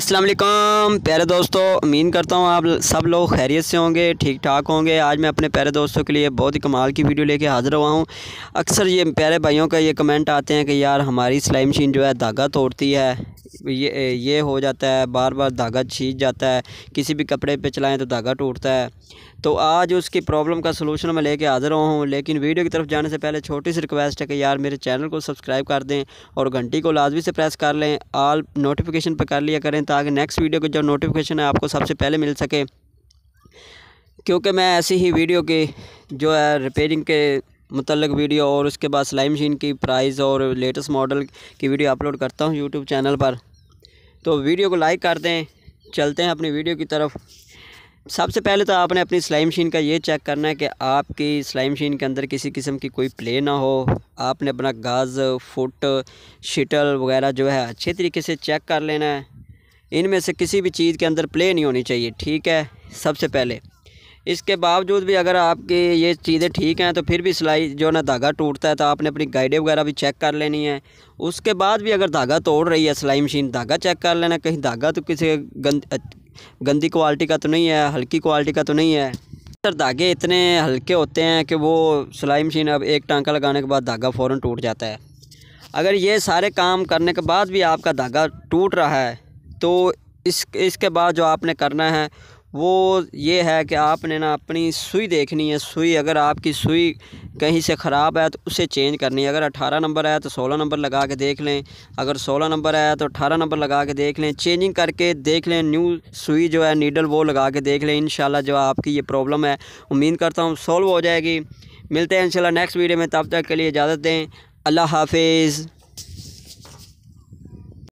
السلام علیکم، پیارے دوستو امین کرتا ہوں آپ سب لوگ خیریت سے ہوں گے، ٹھیک ٹھاک ہوں گے۔ آج میں اپنے پیارے دوستوں کے لیے بہت ہی کمال کی ویڈیو لے کے حاضر ہوا ہوں۔ اکثر یہ پیارے بھائیوں کا یہ کمنٹ آتے ہیں کہ یار ہماری سلائی مشین جو ہے دھاگا توڑتی ہے۔ یہ یہ ہو جاتا ہے، بار بار دھاگا چھیچ جاتا ہے، کسی بھی کپڑے پہ چلائیں تو دھاگا ٹوٹتا ہے۔ تو آج اس کی پرابلم کا سلوشن میں لے کے حاضر ہوں، لیکن ویڈیو کی طرف جانے سے پہلے چھوٹی سی ریکویسٹ ہے کہ یار میرے چینل کو سبسکرائب کر دیں اور گھنٹی کو لازمی سے پریس کر لیں۔ آل نوٹیفیکیشن پہ کر لیا کریں تاکہ نیکسٹ ویڈیو کی جو نوٹیفیکیشن ہے آپ کو سب سے پہلے مل سکے۔ کیونکہ میں ایسی ہی ویڈیو کی جو ہے ریپیرنگ کے متعلق ویڈیو اور اس کے بعد سلائی مشین کی پرائز اور لیٹسٹ ماڈل کی ویڈیو اپلوڈ کرتا ہوں یوٹیوب چینل پر۔ تو ویڈیو کو لائک کر دیں، چلتے ہیں اپنی ویڈیو کی طرف۔ سب سے پہلے تو آپ نے اپنی سلائی مشین کا یہ چیک کرنا ہے کہ آپ کی سلائی مشین کے اندر کسی قسم کی کوئی پلے نہ ہو۔ آپ نے اپنا گاز، فٹ شٹل وغیرہ جو ہے اچھے طریقے سے چیک کر لینا ہے۔ ان میں سے کسی بھی چیز کے اندر پلے نہیں ہونی چاہیے، ٹھیک ہے؟ سب سے پہلے۔ اس کے باوجود بھی اگر آپ کی یہ چیزیں ٹھیک ہیں تو پھر بھی سلائی جو نا دھاگا ٹوٹتا ہے تو آپ نے اپنی گائیڈیں وغیرہ بھی چیک کر لینی ہے۔ اس کے بعد بھی اگر دھاگا توڑ رہی ہے، سلائی مشین دھاگا چیک کر لینا، کہیں دھاگا تو کسی گند، گندی کوالٹی کا تو نہیں ہے، ہلکی کوالٹی کا تو نہیں ہے۔ سر، دھاگے اتنے ہلکے ہوتے ہیں کہ وہ سلائی مشین اب ایک ٹانکا لگانے کے بعد دھاگا فوراً ٹوٹ جاتا ہے۔ اگر یہ سارے کام کرنے کے بعد بھی آپ کا دھاگا ٹوٹ رہا ہے تو اس اس کے بعد جو آپ نے کرنا ہے وہ یہ ہے کہ آپ نے نا اپنی سوئی دیکھنی ہے، سوئی اگر آپ کی سوئی کہیں سے خراب ہے تو اسے چینج کرنی ہے۔ اگر اٹھارہ نمبر ہے تو سولہ نمبر لگا کے دیکھ لیں۔ اگر سولہ نمبر ہے تو اٹھارہ نمبر لگا کے دیکھ لیں۔ چینجنگ کر کے دیکھ لیں۔ نیو سوئی جو ہے، نیڈل وہ لگا کے دیکھ لیں۔ انشاءاللہ جو آپ کی یہ پرابلم ہے، امید کرتا ہوں سولو ہو جائے گی۔ ملتے ہیں انشاءاللہ نیکسٹ ویڈیو میں۔ تب تک کے لیے اجازت دیں۔ اللہ حافظ۔